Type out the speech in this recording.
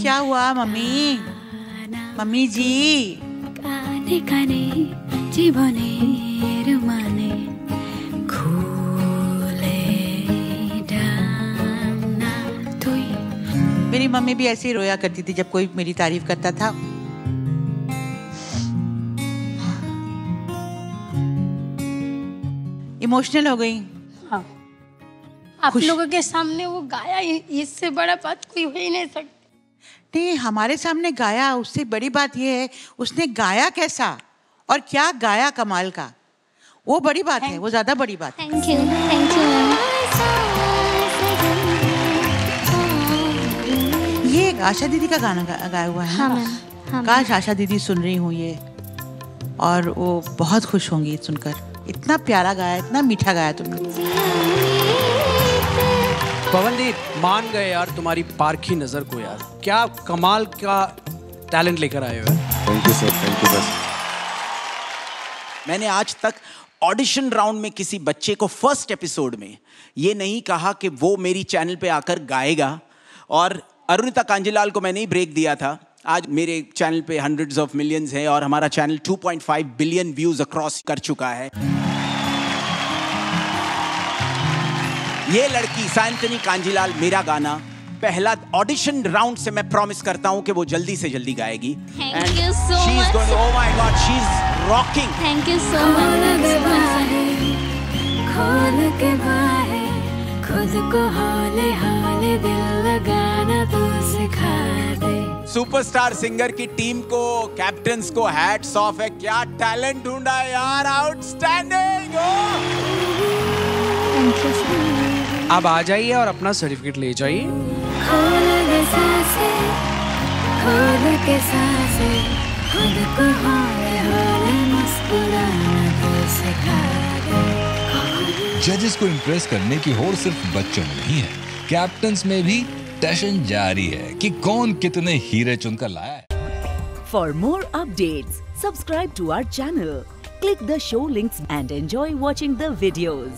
क्या हुआ mummy mummy जी কানে কানে জীবনের মানে খুলে ডানা তুই मेरी मम्मी भी ऐसे ही रोया करती थी जब कोई मेरी तारीफ करता था इमोशनल हो गई हाँ आप लोगों के सामने वो गाया इससे बड़ा बात कोई हो ही नहीं सकती। नहीं हमारे सामने गाया उससे बड़ी बात यह है उसने गाया कैसा और क्या गाया कमाल का? वो बड़ी बात है वो ज़्यादा बड़ी बात है। थैंक यू थैंक यू ये आशा दीदी का गाना गा, गाया हुआ है हाँ, हाँ, काश आशा दीदी सुन रही हूँ ये। और वो बहुत खुश होंगी सुनकर। इतना प्यारा गाया इतना मीठा गाया तुमने। पवनदीप मान गए यार तुम्हारी पारखी नज़र को यार। क्या कमाल का टैलेंट लेकर आए हो thank you sir thank you बस मैंने आज तक ऑडिशन राउंड में किसी बच्चे को फ़र्स्ट एपिसोड में ये नहीं कहा कि वो मेरी चैनल पे आकर गाएगा। और अरुणिता कांजीलाल को मैंने ही ब्रेक दिया था। आज मेरे चैनल पे हंड्रेड्स ऑफ़ मिलियंस है और हमारा चैनल 2.5 बिलियन व्यूज़ अक्रॉस कर चुका है। ये लड़की सैंटनी कांजीलाल मेरा गाना। पहला ऑडिशन राउंड से मैं प्रॉमिस करता हूँ कि वो जल्दी से जल्दी गाएगी। So she is going oh my God she is rocking thank you so much खोल के बाहे। खुद को हौले हौले दिल लगाना तू सिखा दे। सुपरस्टार सिंगर की टीम को कैप्टन्स को हैट्स ऑफ़ है। क्या टैलेंट ढूंढा है यार? आउटस्टैंडिंग अब आ जाइए और अपना सर्टिफिकेट ले जाइए। दे जजेस को इम्प्रेस करने की होड़ सिर्फ़ बच्चों में नहीं है। कैप्टन में भी टेंशन जारी है कि कौन कितने हीरे चुनकर लाया है। For more update subscribe to our channel click the show links and enjoy watching the videos.